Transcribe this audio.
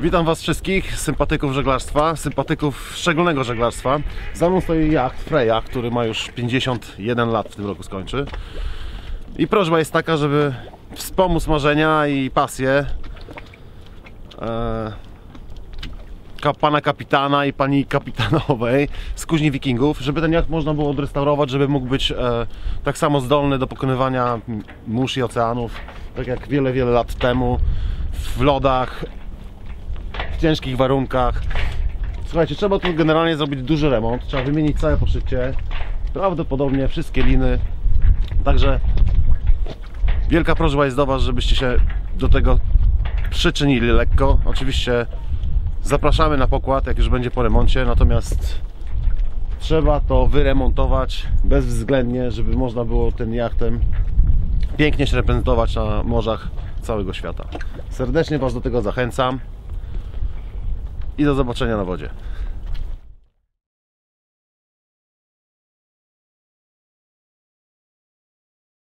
Witam Was wszystkich, sympatyków żeglarstwa, sympatyków szczególnego żeglarstwa. Za mną stoi jacht Freya, który ma już 51 lat w tym roku skończy. I prośba jest taka, żeby wspomóc marzenia i pasję e, pana kapitana i pani kapitanowej z kuźni wikingów, żeby ten jacht można było odrestaurować, żeby mógł być e, tak samo zdolny do pokonywania mórz i oceanów, tak jak wiele, wiele lat temu w lodach, ciężkich warunkach. Słuchajcie, trzeba tu generalnie zrobić duży remont, trzeba wymienić całe poszycie, prawdopodobnie wszystkie liny, także wielka prośba jest do Was, żebyście się do tego przyczynili lekko. Oczywiście zapraszamy na pokład, jak już będzie po remoncie, natomiast trzeba to wyremontować bezwzględnie, żeby można było tym jachtem pięknie się reprezentować na morzach całego świata. Serdecznie Was do tego zachęcam i do zobaczenia na wodzie.